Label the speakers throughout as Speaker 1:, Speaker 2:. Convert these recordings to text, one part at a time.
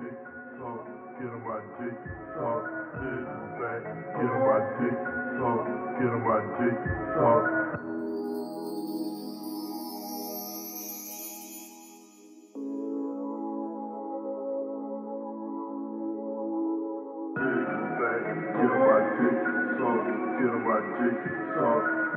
Speaker 1: get on my dick suck, this back, get on my dick suck, get on my dick suck. Get on my dick, suck,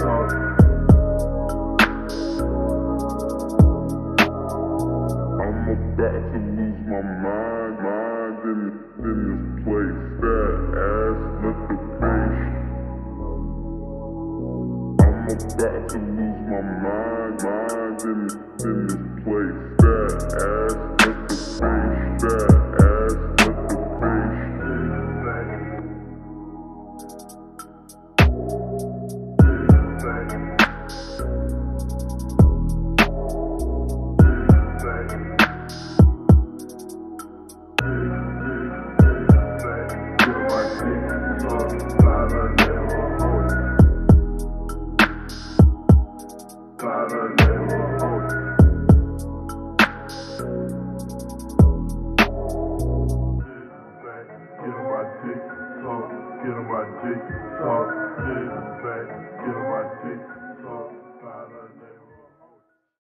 Speaker 1: suck.
Speaker 2: about to lose my mind, mind in, in this place. Ass, let the. I'm about to lose my mind, mind in, in this place. Fat ass,
Speaker 1: dick, talk, get back, get my dick.